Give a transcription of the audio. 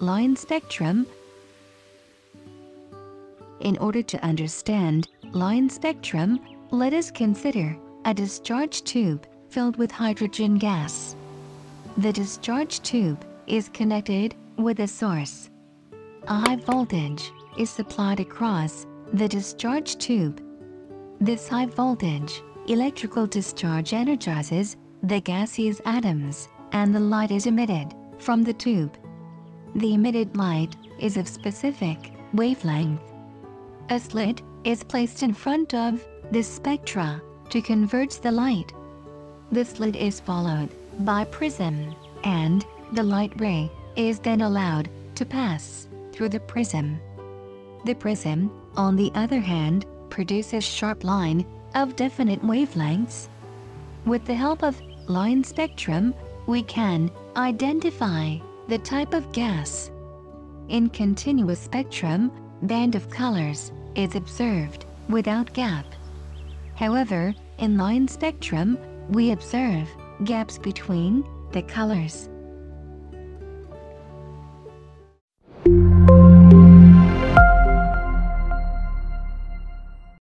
line spectrum. In order to understand line spectrum, let us consider a discharge tube filled with hydrogen gas. The discharge tube is connected with a source. A high voltage is supplied across the discharge tube. This high voltage electrical discharge energizes the gaseous atoms and the light is emitted from the tube. The emitted light is of specific wavelength. A slit is placed in front of this spectra to convert the light. The slit is followed by prism, and the light ray is then allowed to pass through the prism. The prism, on the other hand, produces sharp line of definite wavelengths. With the help of line spectrum, we can identify the type of gas. In continuous spectrum, band of colors is observed without gap. However, in line spectrum, we observe gaps between the colors.